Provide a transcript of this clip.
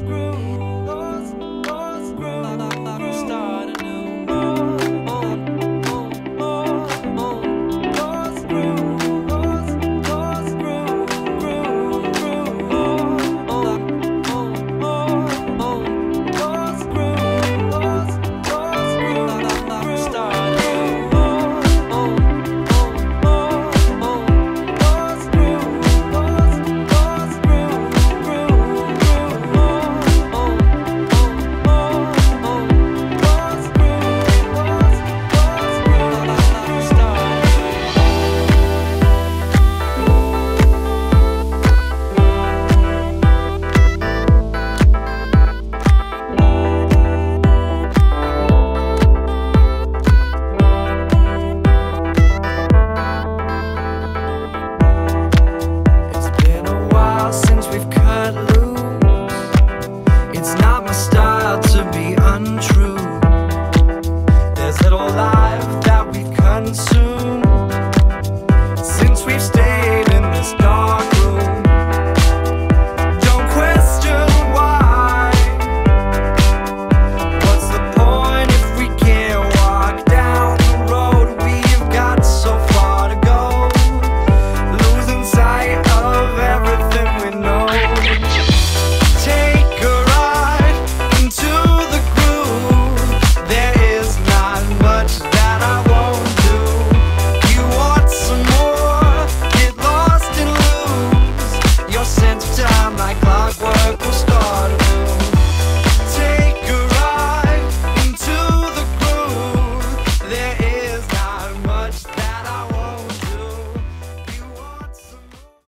grew It's not my style to be untrue.